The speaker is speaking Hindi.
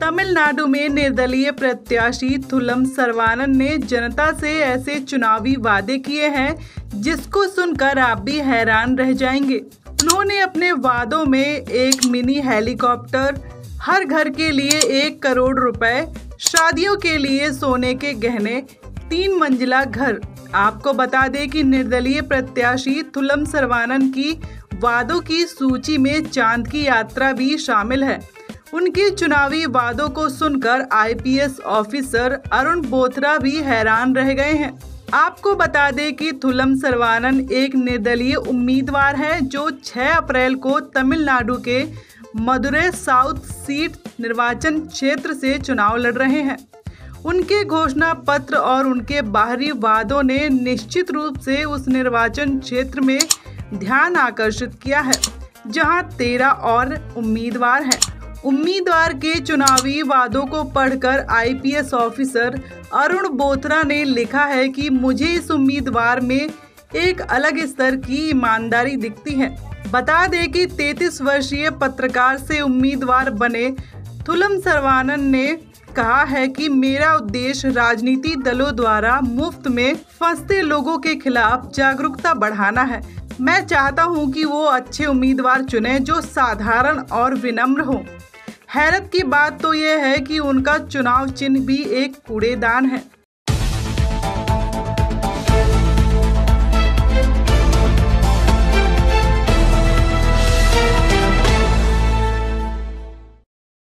तमिलनाडु में निर्दलीय प्रत्याशी थुलम सरवानन ने जनता से ऐसे चुनावी वादे किए हैं, जिसको सुनकर आप भी हैरान रह जाएँगे। उन्होंने अपने वादों में एक मिनी हेलीकॉप्टर, हर घर के लिए एक करोड़ रुपए, शादियों के लिए सोने के गहने, तीन मंजिला घर। आपको बता दें कि निर्दलीय प्रत्याशी थुलम सरवानन की वादों की सूची में चाँद की यात्रा भी शामिल है। उनके चुनावी वादों को सुनकर आईपीएस ऑफिसर अरुण बोथरा भी हैरान रह गए हैं। आपको बता दें कि थुलम सरवानन एक निर्दलीय उम्मीदवार है जो 6 अप्रैल को तमिलनाडु के मदुरै साउथ सीट निर्वाचन क्षेत्र से चुनाव लड़ रहे हैं। उनके घोषणा पत्र और उनके बाहरी वादों ने निश्चित रूप से उस निर्वाचन क्षेत्र में ध्यान आकर्षित किया है, जहाँ तेरह और उम्मीदवार हैं। उम्मीदवार के चुनावी वादों को पढ़कर आईपीएस ऑफिसर अरुण बोथरा ने लिखा है कि मुझे इस उम्मीदवार में एक अलग स्तर की ईमानदारी दिखती है। बता दें कि 33 वर्षीय पत्रकार से उम्मीदवार बने थुलम सरवानन ने कहा है कि मेरा उद्देश्य राजनीति दलों द्वारा मुफ़्त में फंसते लोगों के खिलाफ जागरूकता बढ़ाना है। मैं चाहता हूँ कि वो अच्छे उम्मीदवार चुने जो साधारण और विनम्र हो। हैरत की बात तो यह है कि उनका चुनाव चिन्ह भी एक कूड़ेदान है।